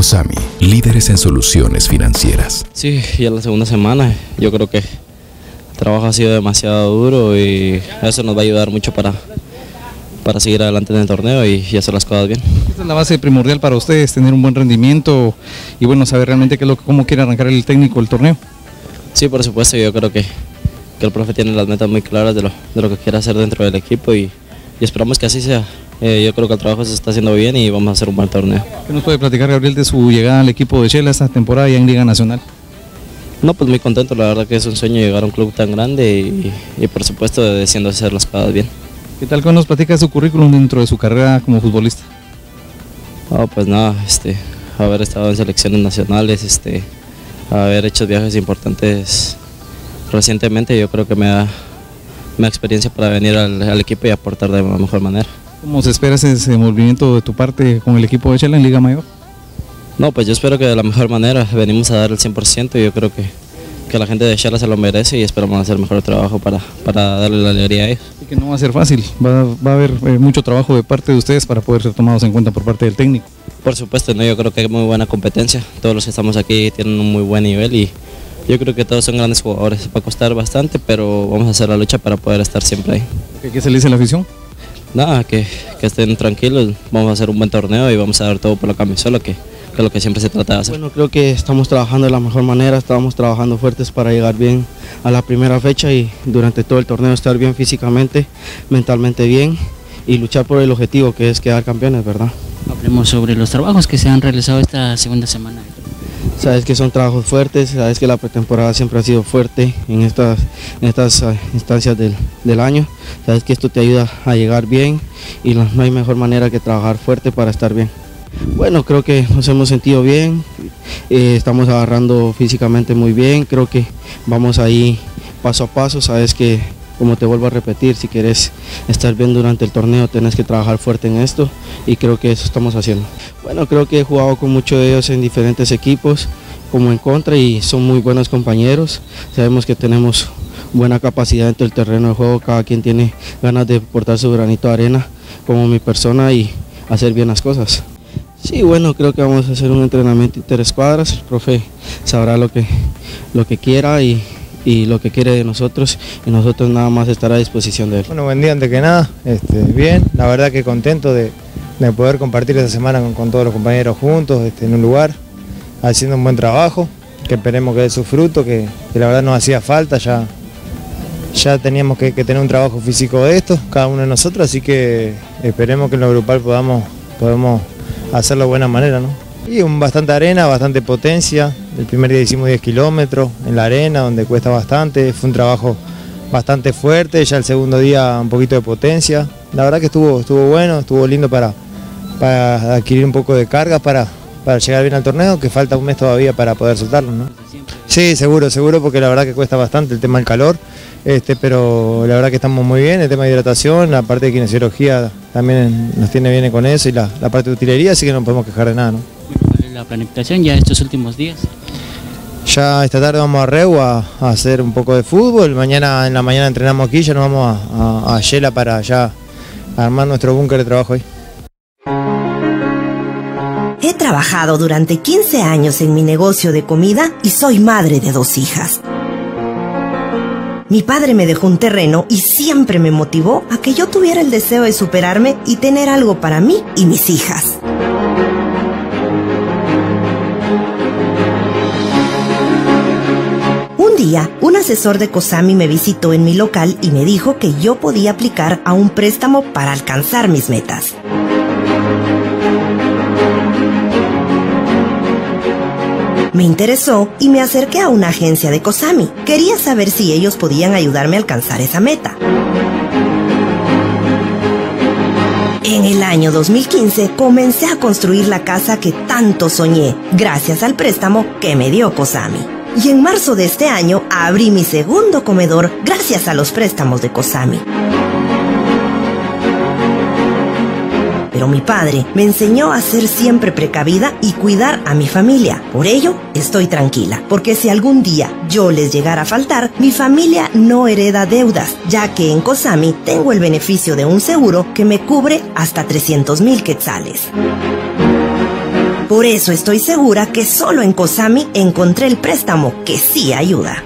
COSAMI, líderes en soluciones financieras. Sí, ya la segunda semana. Yo creo que el trabajo ha sido demasiado duro y eso nos va a ayudar mucho para, para seguir adelante en el torneo y, hacer las cosas bien. Esta es la base primordial para ustedes, tener un buen rendimiento y bueno, saber realmente qué es lo, cómo quiere arrancar el técnico el torneo. Sí, por supuesto, yo creo que, que el profe tiene las metas muy claras de lo, de lo que quiere hacer dentro del equipo y, y esperamos que así sea. Eh, yo creo que el trabajo se está haciendo bien y vamos a hacer un buen torneo. ¿Qué nos puede platicar Gabriel de su llegada al equipo de Chela esta temporada ya en Liga Nacional? No, pues muy contento, la verdad que es un sueño llegar a un club tan grande y, por supuesto deseando hacer las cosas bien. ¿Qué tal que nos platica su currículum dentro de su carrera como futbolista? No, pues nada, este, haber estado en selecciones nacionales, este, haber hecho viajes importantes recientemente, yo creo que me da, me experiencia para venir al, al equipo y aportar de la mejor manera. ¿Cómo se espera ese movimiento de tu parte con el equipo de Chela en Liga Mayor? No, pues yo espero que de la mejor manera venimos a dar el 100% y yo creo que, que la gente de Chela se lo merece y esperamos hacer mejor trabajo para, para darle la alegría a ellos. Y que no va a ser fácil, va, va a haber eh, mucho trabajo de parte de ustedes para poder ser tomados en cuenta por parte del técnico. Por supuesto, ¿no? yo creo que hay muy buena competencia, todos los que estamos aquí tienen un muy buen nivel y yo creo que todos son grandes jugadores, va a costar bastante, pero vamos a hacer la lucha para poder estar siempre ahí. ¿Qué se le dice a la afición? Nada, que, estén tranquilos, vamos a hacer un buen torneo y vamos a dar todo por la camisola, que, que es lo que siempre se trata de hacer. Bueno, creo que estamos trabajando de la mejor manera, estamos trabajando fuertes para llegar bien a la primera fecha y durante todo el torneo estar bien físicamente, mentalmente bien y luchar por el objetivo que es quedar campeones, ¿verdad? Hablemos sobre los trabajos que se han realizado esta segunda semana. Sabes que son trabajos fuertes, sabes que la pretemporada siempre ha sido fuerte en estas, eh, instancias del, del, año, sabes que esto te ayuda a llegar bien y no hay mejor manera que trabajar fuerte para estar bien. Bueno, creo que nos hemos sentido bien, eh, estamos agarrando físicamente muy bien, creo que vamos ahí paso a paso, sabes que como te vuelvo a repetir, si quieres estar bien durante el torneo tenés que trabajar fuerte en esto y creo que eso estamos haciendo. Bueno, creo que he jugado con muchos de ellos en diferentes equipos, como en contra y son muy buenos compañeros. Sabemos que tenemos buena capacidad dentro del terreno de juego, cada quien tiene ganas de portar su granito de arena como mi persona y hacer bien las cosas. Sí, bueno, creo que vamos a hacer un entrenamiento interescuadras, el profe sabrá lo que, lo que quiera y y lo que quiere de nosotros y nosotros nada más estar a disposición de él. Bueno, buen día antes que nada, este, bien, la verdad que contento de, poder compartir esta semana con, todos los compañeros juntos este, en un lugar, haciendo un buen trabajo, que esperemos que dé su fruto, que, la verdad nos hacía falta, ya, ya teníamos que, tener un trabajo físico de esto, cada uno de nosotros, así que esperemos que en lo grupal podamos, podamos hacerlo de buena manera. ¿no? Y un, bastante arena, bastante potencia. El primer día hicimos 10 kilómetros en la arena, donde cuesta bastante. Fue un trabajo bastante fuerte. Ya el segundo día un poquito de potencia. La verdad que estuvo, estuvo bueno, estuvo lindo para, para adquirir un poco de carga para, para llegar bien al torneo, que falta un mes todavía para poder soltarlo. ¿no? Sí, seguro, seguro, porque la verdad que cuesta bastante el tema del calor. Este, pero la verdad que estamos muy bien, el tema de hidratación, la parte de kinesiología también nos tiene bien con eso y la, parte de utilería, así que no podemos quejar de nada. ¿no? la planificación ya estos últimos días? Ya esta tarde vamos a Reu a, hacer un poco de fútbol, mañana en la mañana entrenamos aquí, ya nos vamos a, a, Yela para ya armar nuestro búnker de trabajo ahí. He trabajado durante 15 años en mi negocio de comida y soy madre de dos hijas. Mi padre me dejó un terreno y siempre me motivó a que yo tuviera el deseo de superarme y tener algo para mí y mis hijas. Día, un asesor de COSAMI me visitó en mi local y me dijo que yo podía aplicar a un préstamo para alcanzar mis metas. Me interesó y me acerqué a una agencia de COSAMI. Quería saber si ellos podían ayudarme a alcanzar esa meta. En el año 2015 comencé a construir la casa que tanto soñé, gracias al préstamo que me dio COSAMI. Y en marzo de este año abrí mi segundo comedor gracias a los préstamos de COSAMI. Pero mi padre me enseñó a ser siempre precavida y cuidar a mi familia. Por ello, estoy tranquila, porque si algún día yo les llegara a faltar, mi familia no hereda deudas, ya que en COSAMI tengo el beneficio de un seguro que me cubre hasta 300 mil quetzales. Por eso estoy segura que solo en COSAMI encontré el préstamo que sí ayuda.